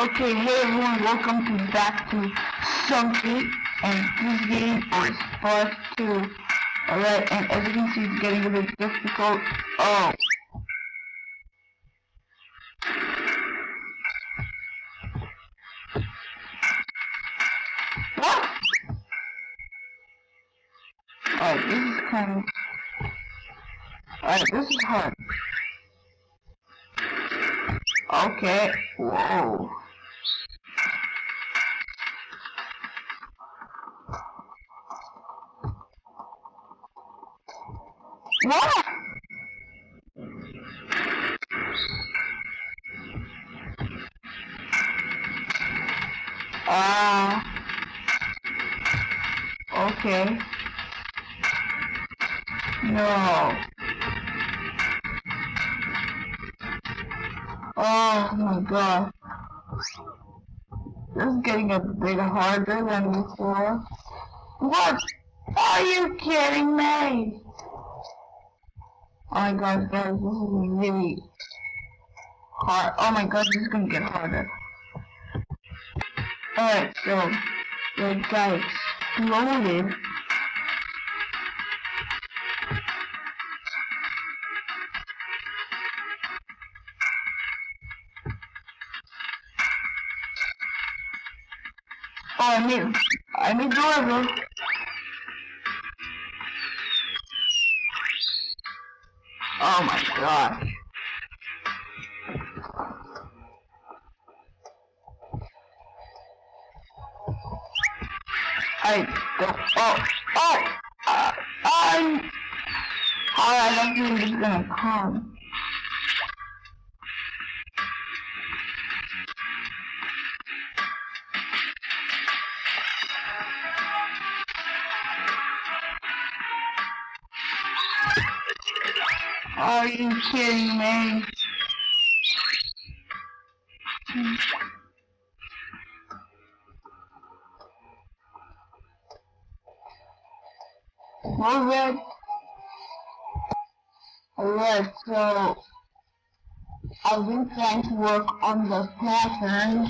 Okay, hey everyone, welcome to back to Sunky, and this game is part 2. Alright, and as you can see, it's getting a bit difficult. Oh. What? Alright, this is kind of... Alright, this is hard. Okay, whoa. What? Ah. Uh, okay. No. Oh my god. This is getting a bit harder than before. What? Are you kidding me? Oh my god, guys, this is really hard. Oh my god, this is gonna get harder. Alright, so, the guy exploded. Oh, I need, I need the Oh my god. I don't, oh, oh, uh, I'm, oh, I don't think it's gonna come. Are you kidding me? Alright. Alright, so I've been trying to work on the pattern.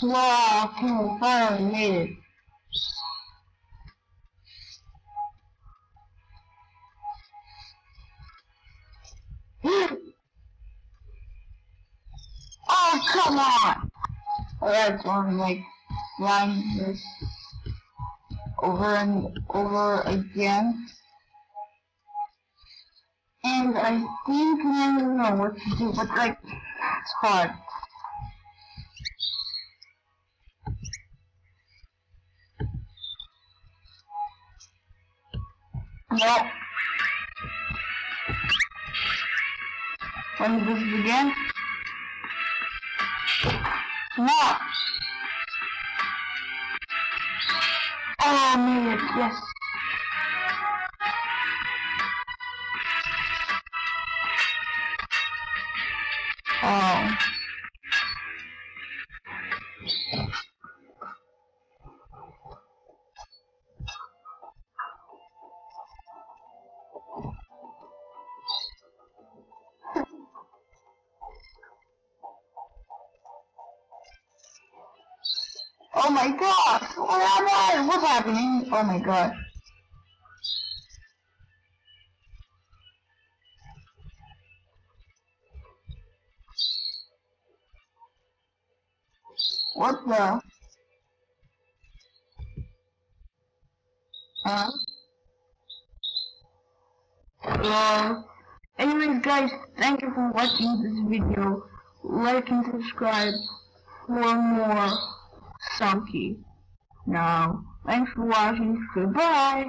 So I can finally made it. oh, come on! Alright, so I'm like flying this over and over again. And I think I don't know what to do, but like, it's hard. Nope. When does this again. No! Oh, man, yes. Oh my god! Am I? What's happening? Oh my god. What the? Huh? Well, anyways guys, thank you for watching this video. Like and subscribe for more Sunky. Now, thanks for watching. Goodbye.